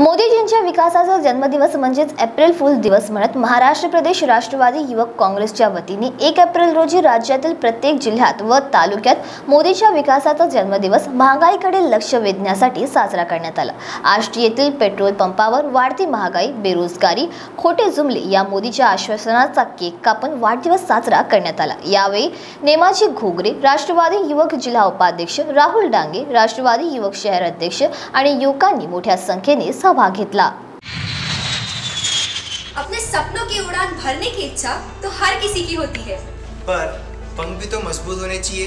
मोदीजींच्या विकासाचा जन्मदिवस म्हणजेच एप्रिल फुल दिवस म्हणत महाराष्ट्र प्रदेश राष्ट्रवादी युवक काँग्रेसच्या वतीने एक एप्रिल रोजी राज्यातील प्रत्येक जिल्ह्यात व तालुक्यात मोदीच्या विकासाचा जन्मदिवस महागाईकडे लक्ष वेधण्यासाठी साजरा करण्यात आला. आष्टी येथील पेट्रोल पंपावर वाढती महागाई बेरोजगारी खोटे जुमले या मोदीच्या आश्वासनाचा केक कापून वाढदिवस साजरा करण्यात आला. यावेळी नेमाजी घोगरे राष्ट्रवादी युवक जिल्हा उपाध्यक्ष राहुल डांगे राष्ट्रवादी युवक शहर अध्यक्ष आणि युवकांनी मोठ्या संख्येने सहभाग घेतला। अपने सपनों की उड़ान भरने की इच्छा तो हर किसी की होती है। पर पंख भी तो मज़बूत होने चाहिए।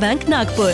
bank Nagpur